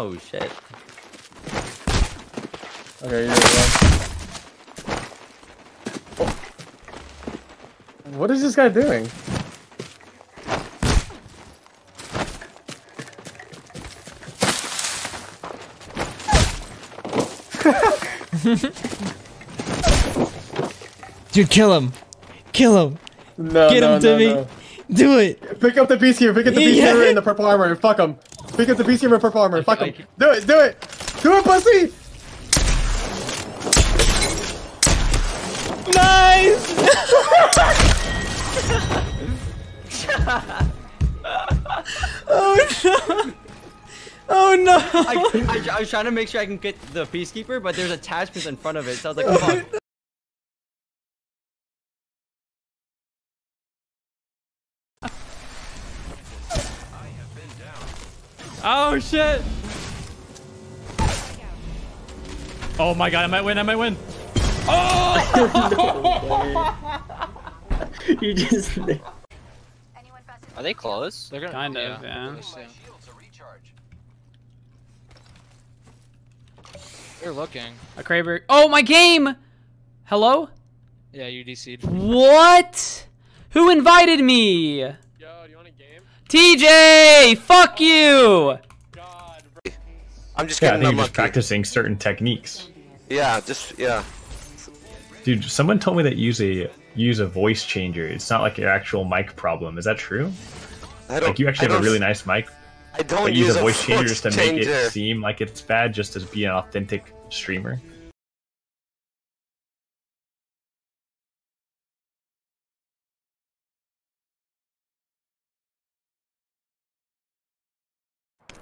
Oh shit. Okay, you're one. Oh. What is this guy doing? Dude, kill him. Kill him. No, Get no, him to no, me. no. Do it. Pick up the peacekeeper. Pick up the Yeah. peacekeeper in the purple armor and fuck him. Pick up the peacekeeper in the purple armor. Fuck him. Do it. Do it. Do it, pussy. Nice. oh no. Oh no. I, I, I was trying to make sure I can get the peacekeeper, but there's attachments in front of it, so I was like, fuck. Oh shit! Oh my god, I might win, I might win. Oh! you just. Are they close? They're gonna Kind of, yeah. They're looking. A Kraber. Oh, my game! Hello? Yeah, you DC'd. What? Who invited me? Yo, do you want a game? TJ! Fuck you! I'm just Yeah, I getting think you're just practicing certain techniques. Yeah, just yeah. Dude, someone told me that you use a use a voice changer. It's not like your actual mic problem. Is that true? I don't. Like you actually I have a really nice mic, I don't but use use a voice changer just to make it seem like it's bad, just to be an authentic streamer.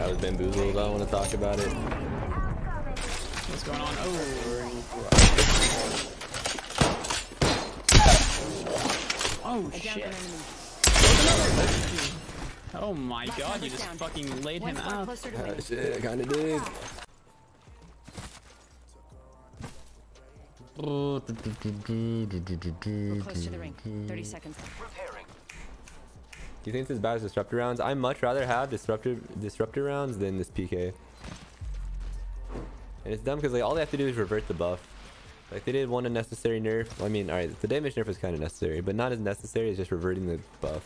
I was bamboozled. I don't want to talk about it. What's going on? Oh. Oh shit. Oh my god, you just fucking laid him out. Ah, shit, I kind of did. Close to the ring. 30 seconds. You think this is as bad as disruptor rounds? I much rather have disruptor disruptor rounds than this PK. And it's dumb because like all they have to do is revert the buff. Like they did one unnecessary nerf. Well, I mean, all right, the damage nerf was kind of necessary, but not as necessary as just reverting the buff.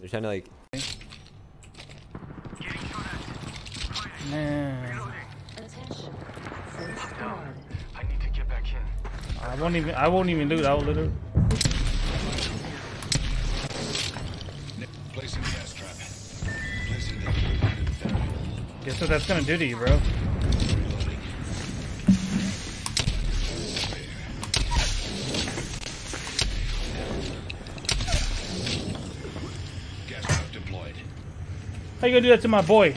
They're trying to like. Man. I won't even. I won't even do that. I Guess what that's gonna do to you, bro? How you gonna do that to my boy?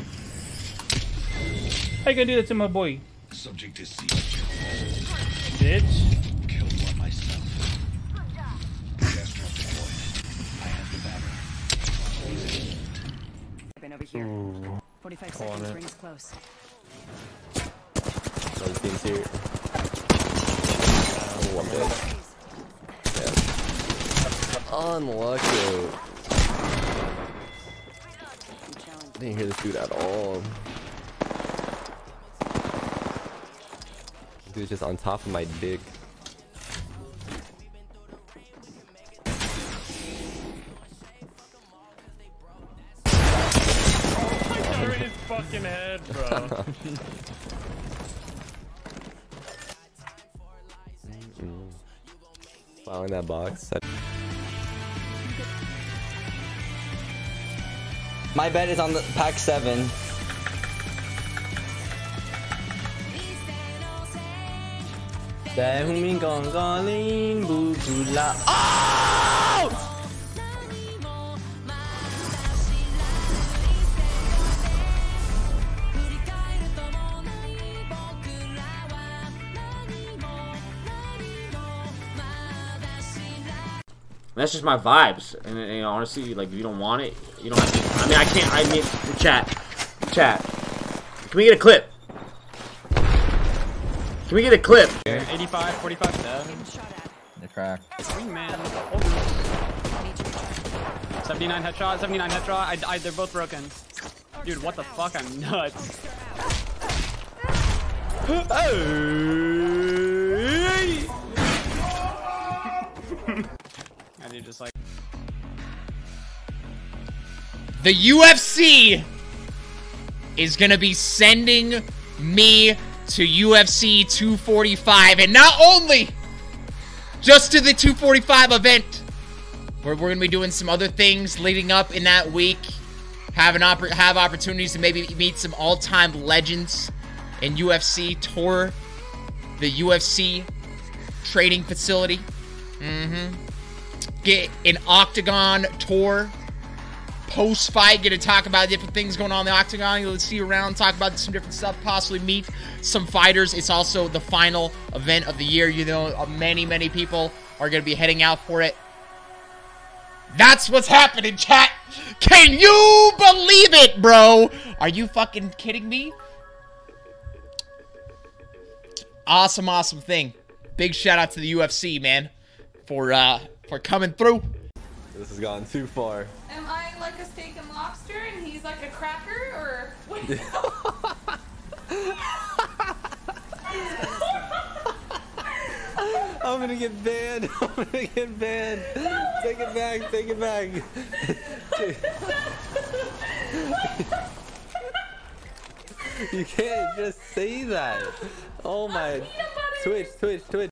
How you gonna do that to my boy? Subject is Bitch. Killed one myself. Gas trap deployed. I have the battery. Been over here. 45 Call seconds. it. Rings close. Other teams here. Oh, I'm dead. Yeah. Unlucky. Didn't hear this dude at all. This dude's just on top of my dick. Fucking head, bro. Mm-hmm. Wow, in that box. My bet is on the pack 7. Tại hùng minh còn có linh bù bù La. Oh! That's just my vibes, and, and honestly, like if you don't want it, you don't have to. I mean, I can't. I mean, chat, chat. Can we get a clip? Can we get a clip? 85, 45 dead. The crack. Wingman. 79 headshot, 79 headshot. I, I, they're both broken. Dude, what the fuck? I'm nuts. and you just like. The UFC is gonna be sending me to UFC 245, and not only just to the 245 event, where we're gonna be doing some other things leading up in that week, have an have opportunities to maybe meet some all-time legends in UFC, tour the UFC training facility, mm-hmm. Get an octagon tour post fight, get to talk about different things going on in the octagon. Let's see around, talk about some different stuff, possibly meet some fighters. It's also the final event of the year. You know, uh, many, many people are going to be heading out for it. That's what's happening, chat. Can you believe it, bro? Are you fucking kidding me? Awesome, awesome thing. Big shout out to the UFC, man, for uh for coming through. This has gone too far. Am I like a steak and lobster and he's like a cracker or what? I'm gonna get banned. I'm gonna get banned. Take it back. Take it back. you can't just say that. Oh my. Twitch, Twitch, Twitch.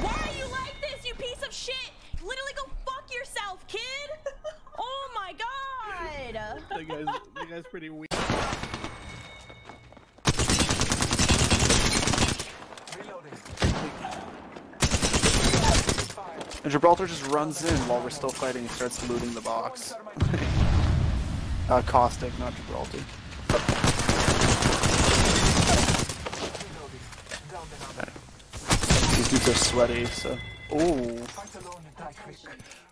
Why are you like this, you piece of shit? Literally go fuck yourself, kid! Oh my god! That guy's, that guy's pretty weak. And Gibraltar just runs in while we're still fighting and starts looting the box. uh, Caustic, not Gibraltar. These dudes are sweaty, so. Ooh.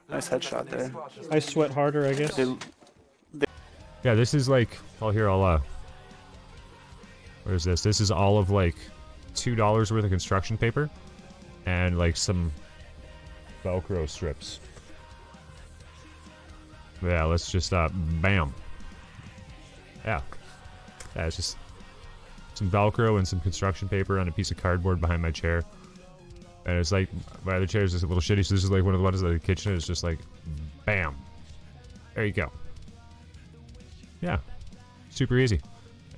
Nice headshot there. I sweat harder, I guess. They, Yeah, this is like. Oh, here I'll. Uh, where is this? This is all of like two dollars worth of construction paper, and like some Velcro strips. Yeah, let's just uh, bam. Yeah, yeah, it's just some Velcro and some construction paper on a piece of cardboard behind my chair. And it's like my other chair is just a little shitty, so this is like one of the ones in the kitchen. It's just like, bam. There you go. Super easy.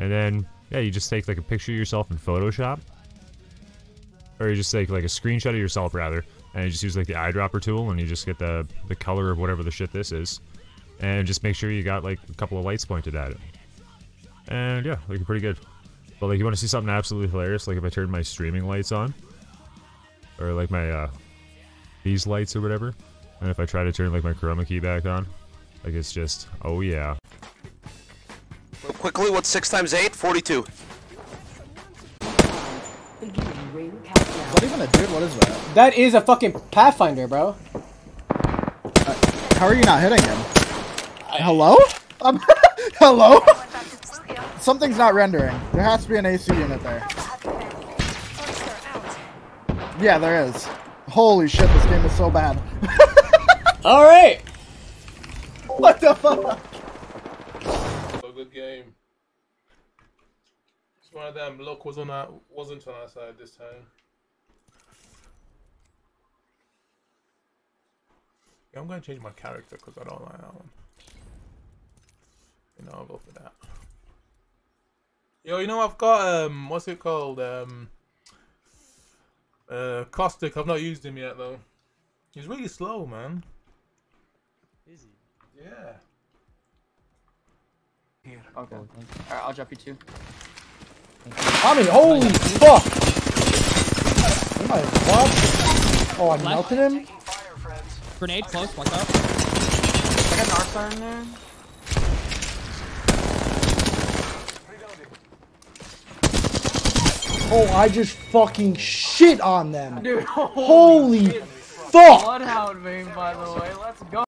And then yeah, you just take like a picture of yourself in Photoshop, or you just take like a screenshot of yourself rather, and you just use like the eyedropper tool, and you just get the the color of whatever the shit this is, and just make sure you got like a couple of lights pointed at it. And yeah, looking pretty good. But like, you want to see something absolutely hilarious? Like if I turn my streaming lights on, or like my uh, these lights or whatever, and if I try to turn like my chroma key back on, like it's just oh yeah. Real quickly, what's 6 times 8? 42. What even a dude? What is that? That is a fucking Pathfinder, bro. How are you not hitting him? Hello? Um, hello? Something's not rendering. There has to be an AC unit there. Yeah, there is. Holy shit, this game is so bad. Alright! What the fuck? Game. It's one of them. Luck was on our, wasn't on our side this time. Yeah, I'm gonna change my character because I don't like that one. You know, I'll go for that. Yo, you know I've got um, what's it called? Um, uh, caustic. I've not used him yet though. He's really slow, man. Is he? Yeah. Here. Okay. Alright, I'll drop you two. Tommy, holy fuck! Oh my god. Oh, I melted him? Grenade close, watch out. I got an Arthur in there. Oh, I just fucking shit on them. Dude, Holy shit. fuck! Bloodhound main, by the way. Let's go.